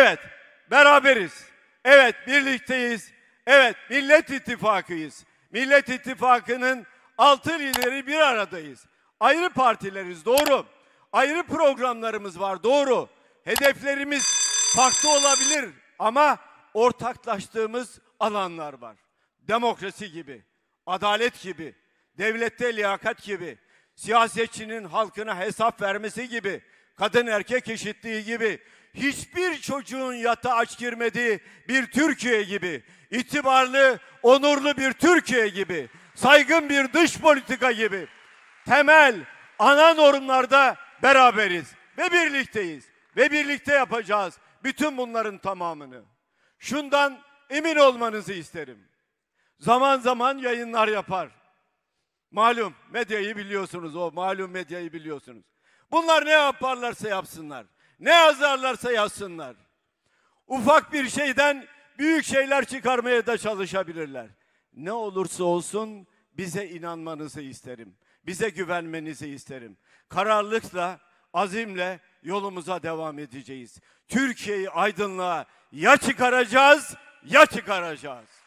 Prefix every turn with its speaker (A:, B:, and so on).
A: Evet, beraberiz. Evet, birlikteyiz. Evet, Millet İttifakı'yız. Millet İttifakı'nın altı lideri bir aradayız. Ayrı partileriz, doğru. Ayrı programlarımız var, doğru. Hedeflerimiz farklı olabilir ama ortaklaştığımız alanlar var. Demokrasi gibi, adalet gibi, devlette liyakat gibi, siyasetçinin halkına hesap vermesi gibi, kadın erkek eşitliği gibi, hiçbir çocuğun yatağa aç girmediği bir Türkiye gibi, itibarlı, onurlu bir Türkiye gibi, saygın bir dış politika gibi, temel ana normlarda beraberiz ve birlikteyiz ve birlikte yapacağız bütün bunların tamamını. Şundan emin olmanızı isterim. Zaman zaman yayınlar yapar. Malum medyayı biliyorsunuz o malum medyayı biliyorsunuz. Bunlar ne yaparlarsa yapsınlar. Ne yazarlarsa yazsınlar. Ufak bir şeyden büyük şeyler çıkarmaya da çalışabilirler. Ne olursa olsun bize inanmanızı isterim. Bize güvenmenizi isterim. Kararlılıkla, azimle yolumuza devam edeceğiz. Türkiye'yi aydınlığa ya çıkaracağız ya çıkaracağız.